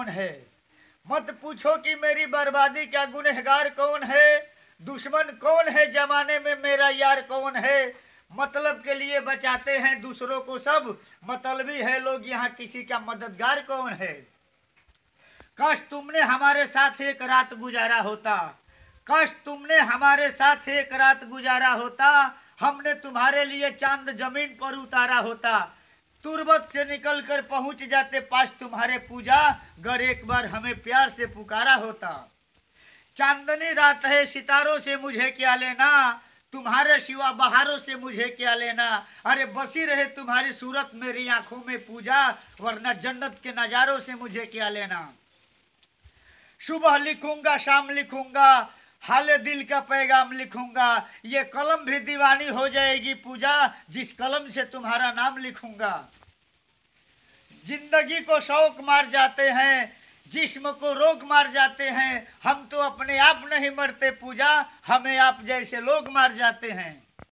कौन है? मत पूछो कि मेरी बर्बादी का गुनहगार कौन है? दुश्मन कौन है? जमाने में मेरा यार कौन है? मतलब के लिए बचाते हैं दूसरों को सब। मतलबी है लोग यहाँ किसी का मददगार कौन है? काश तुमने हमारे साथ एक रात गुजारा होता। काश तुमने हमारे साथ एक रात गुजारा होता। हमने तुम्हारे लिए चाँद ज़मीन पर उतारा होता। तुरबत से निकल कर पहुँच जाते पास तुम्हारे पूजा। गर एक बार हमें प्यार से पुकारा होता। चांदनी रात है, सितारों से मुझे क्या लेना? तुम्हारे सिवा बहारों से मुझे क्या लेना? अरे बसी रहे तुम्हारी सूरत मेरी आँखों में पूजा, वरना जन्नत के नज़ारों से मुझे क्या लेना? सुबह लिखूँगा, शाम लिखूँगा हाल दिल का पैगाम लिखूँगा। ये कलम भी दीवानी हो जाएगी पूजा, जिस कलम से तुम्हारा नाम लिखूँगा। ज़िंदगी को शौक मार जाते हैं, जिस्म को रोग मार जाते हैं। हम तो अपने आप नहीं मरते पूजा, हमें आप जैसे लोग मार जाते हैं।